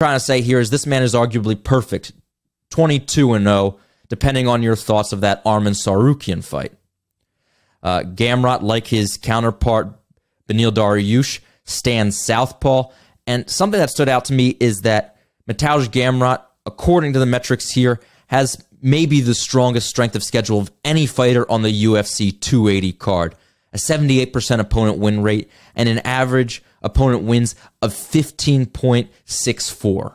trying to say here is this man is arguably perfect, 22 and 0, depending on your thoughts of that Arman Tsarukyan fight. Uh, Gamrot, like his counterpart Beneil Dariush, stands southpaw. And something that stood out to me is that Mateusz Gamrot, according to the metrics here, has maybe the strongest strength of schedule of any fighter on the UFC 280 card. A 78% opponent win rate and an average opponent wins of 15.64.